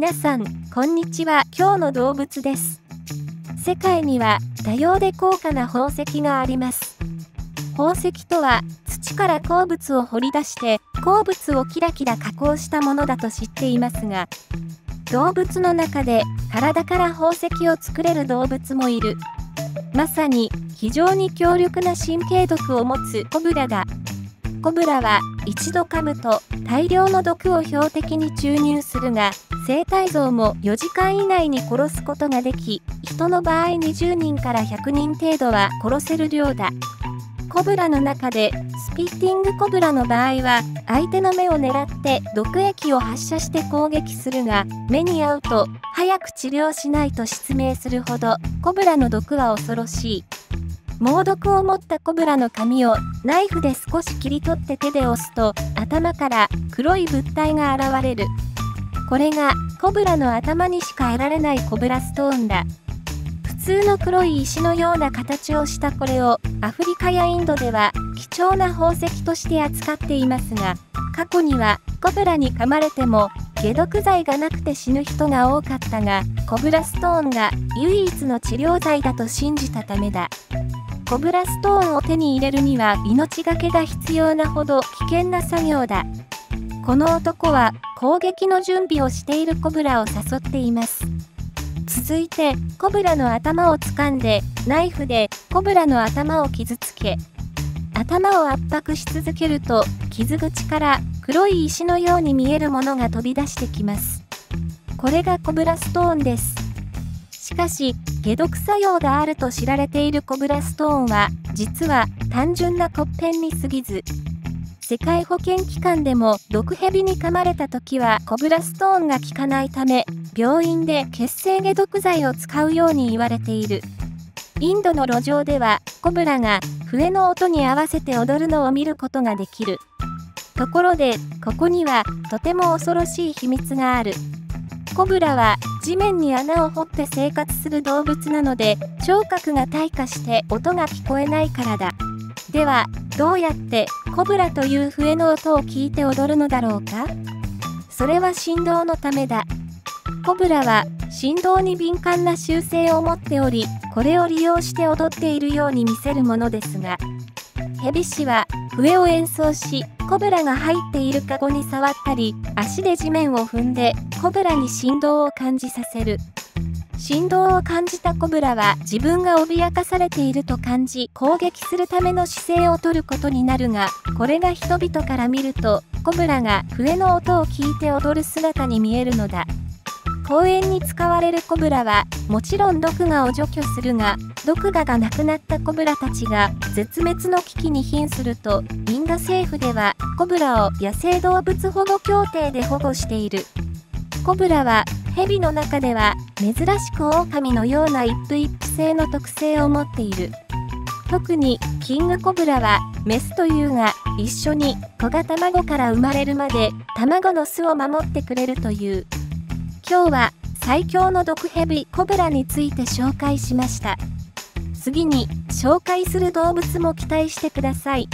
皆さん、こんにちは。今日の動物です。世界には多様で高価な宝石があります。宝石とは土から鉱物を掘り出して鉱物をキラキラ加工したものだと知っていますが、動物の中で体から宝石を作れる動物もいる。まさに非常に強力な神経毒を持つコブラだ。コブラは一度噛むと大量の毒を標的に注入するが、生体像も4時間以内に殺すことができ、人の場合20人から100人程度は殺せる量だ。コブラの中でスピッティングコブラの場合は相手の目を狙って毒液を発射して攻撃するが目に遭うと早く治療しないと失明するほどコブラの毒は恐ろしい。猛毒を持ったコブラの髪をナイフで少し切り取って手で押すと頭から黒い物体が現れる。これがコブラの頭にしか得られないコブラストーンだ。普通の黒い石のような形をしたこれをアフリカやインドでは貴重な宝石として扱っていますが、過去にはコブラに噛まれても解毒剤がなくて死ぬ人が多かったが、コブラストーンが唯一の治療剤だと信じたためだ。コブラストーンを手に入れるには命がけが必要なほど危険な作業だ。この男は攻撃の準備をしているコブラを誘っています。続いて、コブラの頭を掴んで、ナイフでコブラの頭を傷つけ、頭を圧迫し続けると、傷口から黒い石のように見えるものが飛び出してきます。これがコブラストーンです。しかし、解毒作用があると知られているコブラストーンは、実は単純な骨片に過ぎず、世界保健機関でも毒蛇に噛まれた時はコブラストーンが効かないため、病院で血清解毒剤を使うように言われている。インドの路上では、コブラが笛の音に合わせて踊るのを見ることができる。ところで、ここにはとても恐ろしい秘密がある。コブラは地面に穴を掘って生活する動物なので聴覚が退化して音が聞こえないからだ。では、どうやってコブラという笛の音を聞いて踊るのだろうか？それは振動のためだ。コブラは振動に敏感な習性を持っており、これを利用して踊っているように見せるものですが、ヘビ氏は笛を演奏し、コブラが入っているカゴに触ったり、足で地面を踏んで、コブラに振動を感じさせる。振動を感じたコブラは自分が脅かされていると感じ攻撃するための姿勢をとることになるがこれが人々から見るとコブラが笛の音を聞いて踊る姿に見えるのだ公園に使われるコブラはもちろん毒牙を除去するが毒牙がなくなったコブラたちが絶滅の危機に瀕するとインド政府ではコブラを野生動物保護協定で保護しているコブラはヘビの中では珍しく狼のような一夫一夫性の特性を持っている特にキングコブラはメスというが一緒に子が卵から生まれるまで卵の巣を守ってくれるという今日は最強の毒蛇コブラについて紹介しました。次に紹介する動物も期待してください。